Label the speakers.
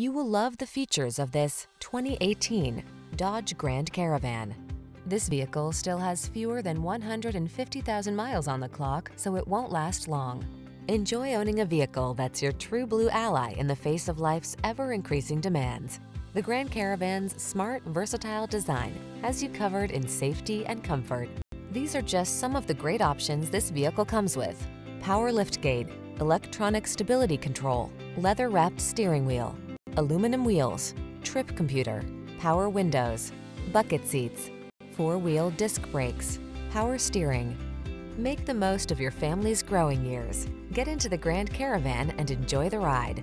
Speaker 1: You will love the features of this 2018 Dodge Grand Caravan. This vehicle still has fewer than 150,000 miles on the clock, so it won't last long. Enjoy owning a vehicle that's your true blue ally in the face of life's ever-increasing demands. The Grand Caravan's smart, versatile design has you covered in safety and comfort. These are just some of the great options this vehicle comes with. Power liftgate, electronic stability control, leather-wrapped steering wheel, aluminum wheels, trip computer, power windows, bucket seats, four-wheel disc brakes, power steering. Make the most of your family's growing years. Get into the Grand Caravan and enjoy the ride.